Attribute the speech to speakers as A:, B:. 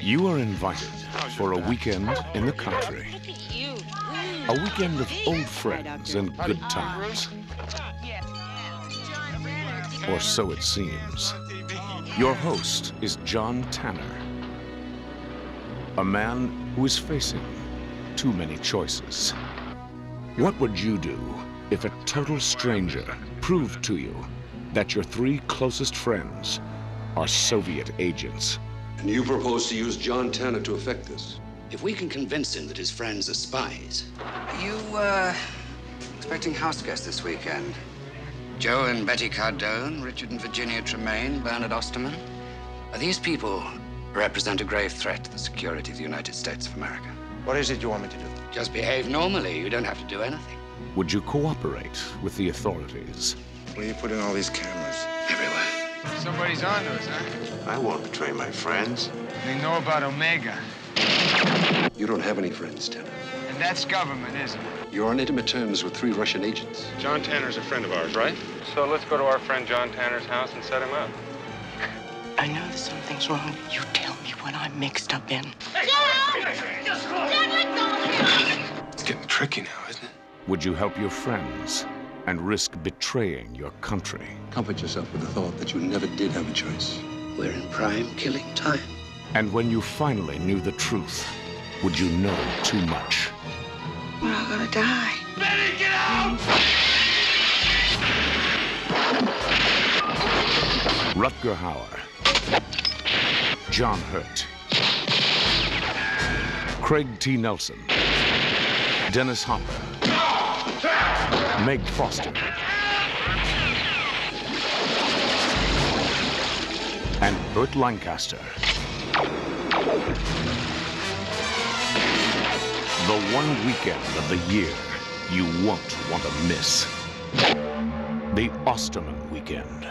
A: You are invited for a weekend in the country. A weekend of old friends and good times. Or so it seems. Your host is John Tanner. A man who is facing too many choices. What would you do if a total stranger proved to you that your three closest friends are Soviet agents?
B: And you propose to use John Tanner to effect this?
C: If we can convince him that his friends are spies.
D: Are you, uh, expecting house guests this weekend? Joe and Betty Cardone, Richard and Virginia Tremayne, Bernard Osterman? Are these people represent a grave threat to the security of the United States of America?
E: What is it you want me to do?
D: Just behave normally. You don't have to do anything.
A: Would you cooperate with the authorities?
E: Where are you putting all these cameras?
D: Everywhere.
F: Somebody's on to us, huh?
E: I won't betray my friends.
F: They know about Omega.
B: You don't have any friends, Tanner.
F: And that's government, isn't it?
B: You're on intimate terms with three Russian agents.
G: John Tanner's a friend of ours, right? So let's go to our friend John Tanner's house and set him up.
H: I know that something's wrong. You tell me what I'm mixed up in.
E: It's getting tricky now, isn't it?
A: Would you help your friends and risk betraying your country?
B: Comfort yourself with the thought that you never did have a choice.
C: We're in prime killing time.
A: And when you finally knew the truth, would you know too much?
H: We're all gonna die. Betty, get out!
A: Rutger Hauer, John Hurt, Craig T. Nelson, Dennis Hopper, Meg Foster, and Burt Lancaster. The one weekend of the year you won't want to miss. The Osterman Weekend.